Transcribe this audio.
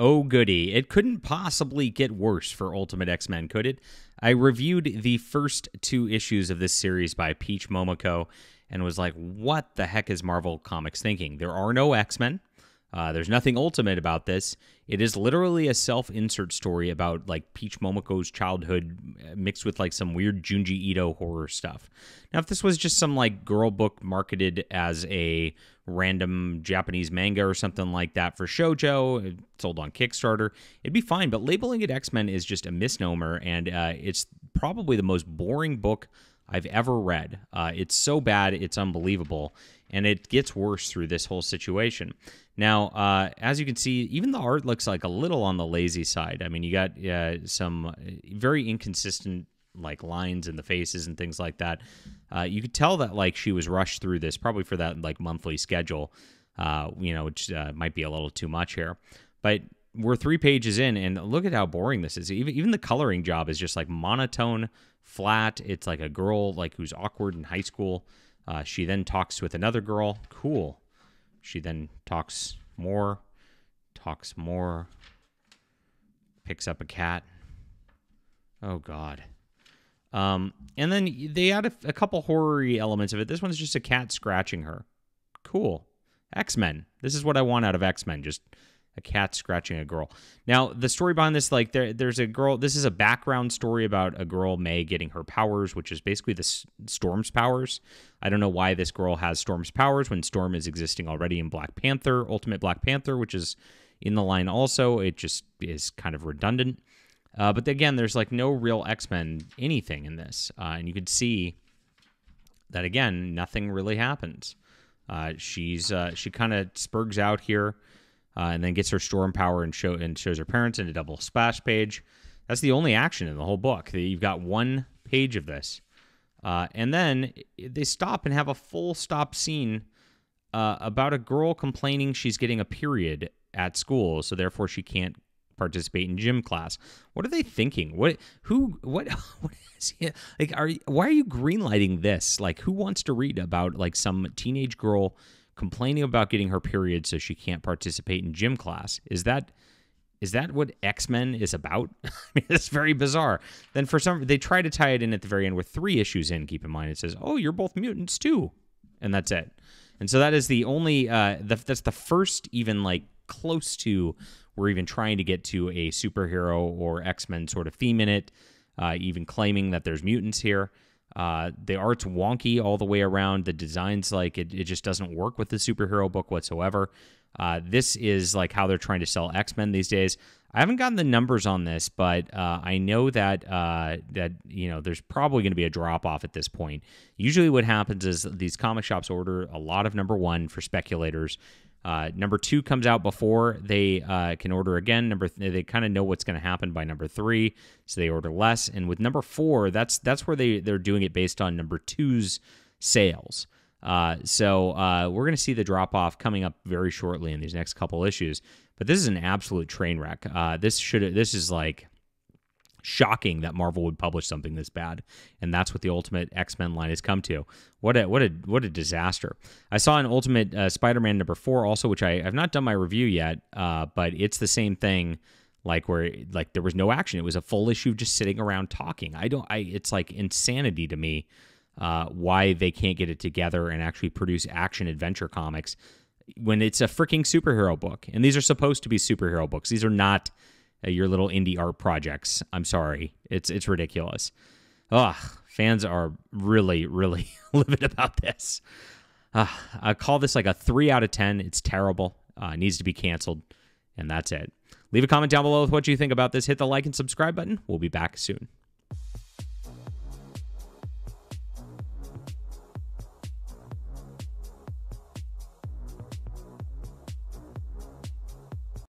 Oh, goody. It couldn't possibly get worse for Ultimate X Men, could it? I reviewed the first two issues of this series by Peach Momoko and was like, what the heck is Marvel Comics thinking? There are no X Men. Uh, there's nothing ultimate about this. It is literally a self-insert story about like Peach Momoko's childhood uh, mixed with like some weird Junji Ito horror stuff. Now, if this was just some like girl book marketed as a random Japanese manga or something like that for shojo, uh, sold on Kickstarter, it'd be fine. But labeling it X-Men is just a misnomer, and uh, it's probably the most boring book I've ever read. Uh, it's so bad, it's unbelievable, and it gets worse through this whole situation. Now, uh, as you can see, even the art looks like a little on the lazy side. I mean, you got uh, some uh, very inconsistent like lines in the faces and things like that. Uh, you could tell that like she was rushed through this, probably for that like monthly schedule. Uh, you know, which uh, might be a little too much here, but we're three pages in, and look at how boring this is. Even even the coloring job is just like monotone, flat. It's like a girl like who's awkward in high school. She then talks with another girl. Cool she then talks more, talks more, picks up a cat. Oh God. Um, and then they add a, a couple horror elements of it. This one's just a cat scratching her. Cool. X Men. This is what I want out of X Men. Just a cat scratching a girl. Now, the story behind this, like there, there's a girl. This is a background story about a girl May getting her powers, which is basically the Storm's powers. I don't know why this girl has Storm's powers when Storm is existing already in Black Panther, Ultimate Black Panther, which is in the line also. It just is kind of redundant. Uh, but again, there's like no real X Men anything in this, uh, and you could see that again, nothing really happens. Uh, she's uh, she kind of spurgs out here uh, and then gets her storm power and show and shows her parents in a double splash page. That's the only action in the whole book. You've got one page of this, uh, and then they stop and have a full stop scene uh, about a girl complaining she's getting a period at school, so therefore she can't participate in gym class. What are they thinking? What who what what is he, like are why are you greenlighting this? Like who wants to read about like some teenage girl complaining about getting her period so she can't participate in gym class. Is that is that what X-Men is about? I mean, it's very bizarre. Then for some they try to tie it in at the very end with three issues in, keep in mind it says, "Oh, you're both mutants too." And that's it. And so that is the only uh the, that's the first even like close to we're even trying to get to a superhero or X-Men sort of theme in it, uh, even claiming that there's mutants here. Uh, the art's wonky all the way around. The design's like it, it just doesn't work with the superhero book whatsoever. Uh, this is like how they're trying to sell X Men these days. I haven't gotten the numbers on this, but uh, I know that uh, that you know there's probably going to be a drop off at this point. Usually, what happens is these comic shops order a lot of number one for speculators, uh, number two comes out before they uh, can order again. Number th- they kind of know what's going to happen by number three, so they order less. And with number four, that's that's where they they're doing it based on number two's sales. Uh, so uh, we're going to see the drop off coming up very shortly in these next couple issues. But this is an absolute train wreck. Uh, this should this is like shocking that Marvel would publish something this bad, and that's what the Ultimate X Men line has come to. What a what a what a disaster! I saw an Ultimate uh, Spider Man number four also, which I have not done my review yet, uh, but it's the same thing. Like where like there was no action, it was a full issue just sitting around talking. I don't. I it's like insanity to me uh, why they can't get it together and actually produce action adventure comics when it's a freaking superhero book. And these are supposed to be superhero books. These are not your little indie art projects. I'm sorry, it's it's ridiculous. Ugh, fans are really really livid about this. Uh, I call this like a three out of ten. It's terrible. Uh, it needs to be canceled, and that's it. Leave a comment down below with what you think about this. Hit the like and subscribe button. We'll be back soon.